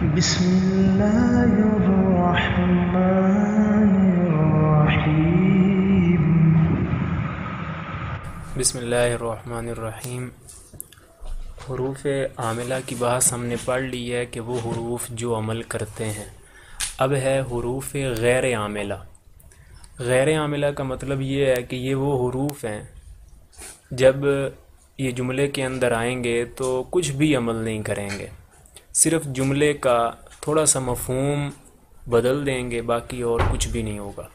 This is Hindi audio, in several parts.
बिसमीम हरूफ आमिला की बहस हमने पढ़ ली है कि वो हरूफ जो अमल करते हैं। अब है हरूफ गैर आमिला। गैर आमिला का मतलब ये है कि ये वो हरूफ हैं। जब ये जुमले के अंदर आएँगे तो कुछ भी अमल नहीं करेंगे। सिर्फ़ जुमले का थोड़ा सा मफहूम बदल देंगे, बाकी और कुछ भी नहीं होगा।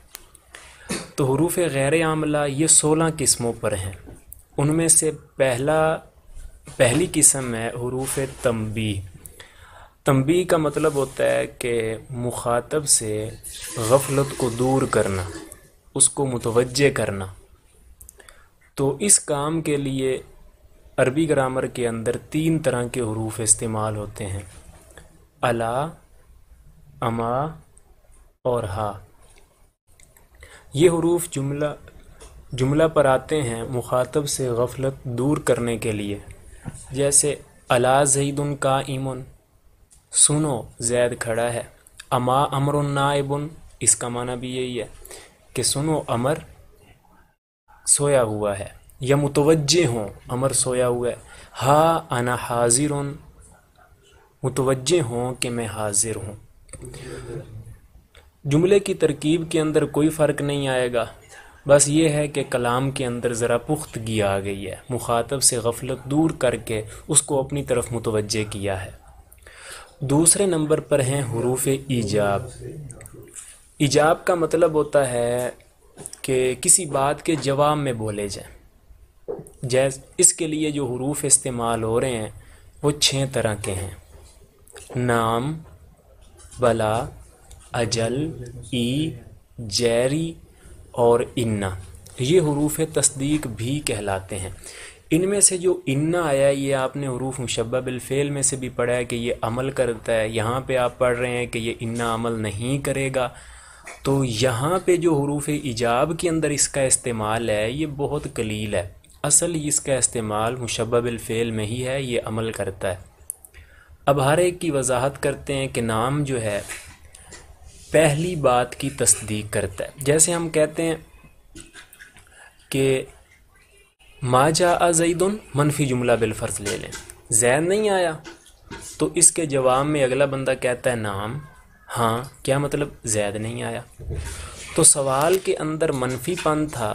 तो हरूफ गैर आमला ये सोलह किस्मों पर हैं। उनमें से पहला, पहली किस्म है हरूफ तंबी। तंबी का मतलब होता है कि मुखातब से गफलत को दूर करना, उसको मुतवजह करना। तो इस काम के लिए अरबी ग्रामर के अंदर तीन तरह के हरूफ इस्तेमाल होते हैं। अला, अमा और हा। ये हरूफ जुमला जुमला पर आते हैं मुखातब से गफलत दूर करने के लिए। जैसे, अला जईदुन का इमन सुनो, जैद खड़ा है। अमा अमर नाइबुन, इसका माना भी यही है कि सुनो, अमर सोया हुआ है। या मुतवजे हों, अमर सोया हुआ है। हा, अना हाजिर मुतवजे हों कि मैं हाजिर हूँ। जुमले की तरकीब के अंदर कोई फ़र्क नहीं आएगा। बस ये है कि कलाम के अंदर ज़रा पुख्तगी आ गई है। मुखातब से गफलत दूर करके उसको अपनी तरफ़ मुतवजह किया है। दूसरे नंबर पर हैं हरूफ ईजाब। ईजाब का मतलब होता है कि किसी बात के जवाब में बोले जाए। जैस इसके लिए जो हरूफ इस्तेमाल हो रहे हैं, वो छः तरह के हैं। नाम, बला, अजल, ई, जैरी और इन्ना। ये हरूफ तस्दीक भी कहलाते हैं। इनमें से जो इन्ना आया, ये आपने हरूफ मुशबा बिलफ़ेल में से भी पढ़ा है कि ये अमल करता है। यहाँ पे आप पढ़ रहे हैं कि ये इन्ना अमल नहीं करेगा। तो यहाँ पे जो हरूफ ईजाब के अंदर इसका इस्तेमाल है, ये बहुत कलील है। असल इसका इस्तेमाल मुशबा बिलफ़ेल में ही है, ये अमल करता है। अब हर एक की वजाहत करते हैं कि नाम जो है, पहली बात की तस्दीक करता है। जैसे हम कहते हैं कि माजा अजईदुन मनफी जुमला बिलफ़र्ज ले लें। जैन नहीं आया तो इसके जवाब में अगला बंदा कहता है नाम। हाँ क्या मतलब? जैद नहीं आया। तो सवाल के अंदर मनफी पन था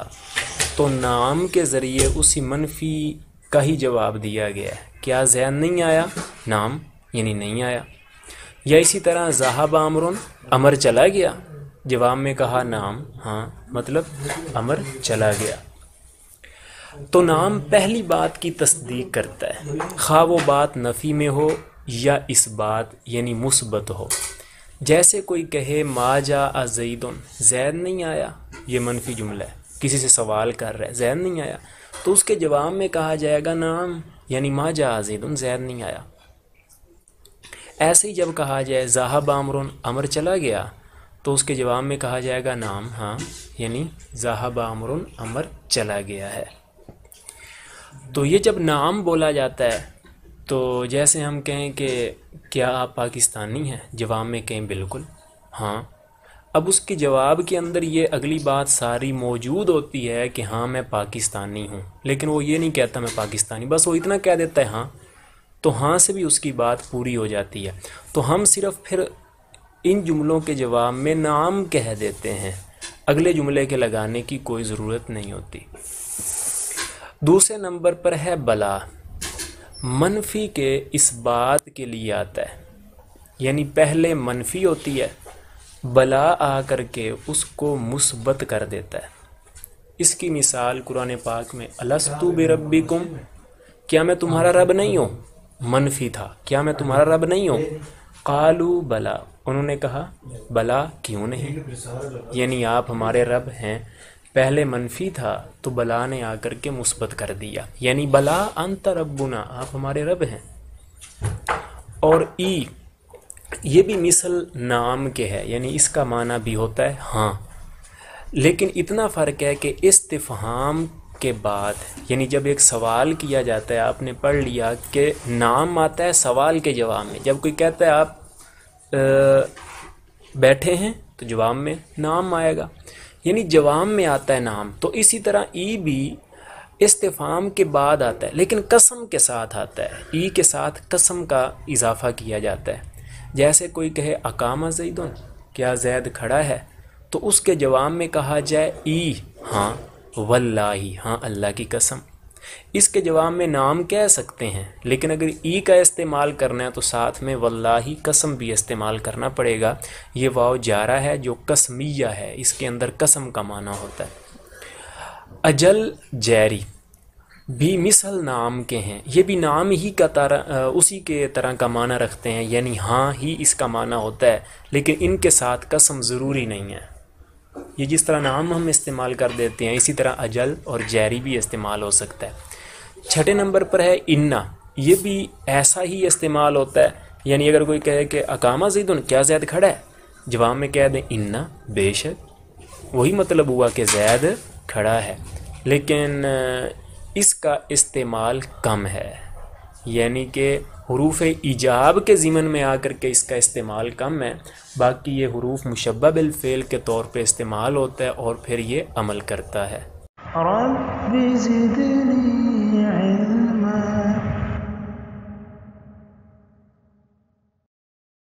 तो नाम के ज़रिए उसी मनफी का ही जवाब दिया गया है। क्या जैन नहीं आया? नाम, यानी नहीं आया। या इसी तरह जहाब अमरुन, अमर चला गया? जवाब में कहा, नाम हाँ मतलब अमर चला गया। तो नाम पहली बात की तस्दीक करता है। खा वो बात नफ़ी में हो या इस बात, यानी मुस्बत हो। जैसे कोई कहे, माजा अजईदन जैद नहीं आया? ये मनफी जुमला है। किसी से सवाल कर रहा है जैद नहीं आया। तो उसके जवाब में कहा जाएगा, नाम, यानी माजा अजईदन जैद नहीं आया। ऐसे ही जब कहा जाए, जहाब आमरुन, अमर चला गया तो उसके जवाब में कहा जाएगा, नाम हाँ यानी जहाब आमरुन, अमर चला गया है। तो ये जब नाम बोला जाता है तो जैसे हम कहें कि, क्या आप पाकिस्तानी हैं? जवाब में कहें, बिल्कुल हाँ। अब उसके जवाब के अंदर ये अगली बात सारी मौजूद होती है कि हाँ मैं पाकिस्तानी हूँ। लेकिन वो ये नहीं कहता मैं पाकिस्तानी, बस वो इतना कह देता है हाँ तो हाँ से भी उसकी बात पूरी हो जाती है। तो हम सिर्फ़ फिर इन जुमलों के जवाब में नाम कह देते हैं। अगले जुमले के लगाने की कोई ज़रूरत नहीं होती। दूसरे नंबर पर है बला। मनफी के इस बात के लिए आता है। यानी पहले मनफी होती है बला आ के उसको मुस्बत कर देता है। इसकी मिसाल कुरान पाक में, अलस्तु बे रबी कुम क्या मैं तुम्हारा रब नहीं हूँ? मनफी था। क्या मैं तुम्हारा रब नहीं हूँ? कालू बला। उन्होंने कहा, बला क्यों नहीं? यानी आप हमारे रब हैं। पहले मनफी था तो बला ने आकर के मुस्बत कर दिया। यानी बला अंत रबुना आप हमारे रब हैं। और ई ये भी मिसल नाम के है यानी इसका माना भी होता है हाँ। लेकिन इतना फ़र्क है कि इस्तफ़ाम के बाद यानी जब एक सवाल किया जाता है आपने पढ़ लिया कि नाम आता है सवाल के जवाब में। जब कोई कहता है आप आ, बैठे हैं तो जवाब में नाम आएगा। यानी जवाब में आता है नाम तो इसी तरह ई भी इस्तेफाम के बाद आता है लेकिन कसम के साथ आता है। ई के साथ कसम का इजाफा किया जाता है। जैसे कोई कहे, अकामा जईदुन क्या जैद खड़ा है? तो उसके जवाब में कहा जाए, ई हाँ वल्लाही हाँ अल्लाह की कसम। इसके जवाब में नाम कह सकते हैं, लेकिन अगर ई का इस्तेमाल करना है तो साथ में वल्लाही, कसम भी इस्तेमाल करना पड़ेगा। ये वाव जारा है, जो कसमिया है, इसके अंदर कसम का माना होता है। अजल जैरी भी मिसल नाम के हैं। ये भी नाम ही का तरह उसी के तरह का माना रखते हैं। यानी हाँ ही इसका माना होता है, लेकिन इनके साथ कसम ज़रूरी नहीं है। ये जिस तरह नाम हम इस्तेमाल कर देते हैं, इसी तरह अजल और जैरी भी इस्तेमाल हो सकता है। छठे नंबर पर है इन्ना। ये भी ऐसा ही इस्तेमाल होता है। यानी अगर कोई कहे कि अकामा जैदुन, क्या जैद खड़ा है? जवाब में कह दें इन्ना, बेशक। वही मतलब हुआ कि जैद खड़ा है। लेकिन इसका इस्तेमाल कम है। यानी कि हरूफ ईजाब के ज़िमन में आकर के इसका इस्तेमाल कम है। बाकी ये हरूफ मुशबा बिलफ़ेल के तौर पे इस्तेमाल होता है और फिर ये अमल करता है।